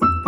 you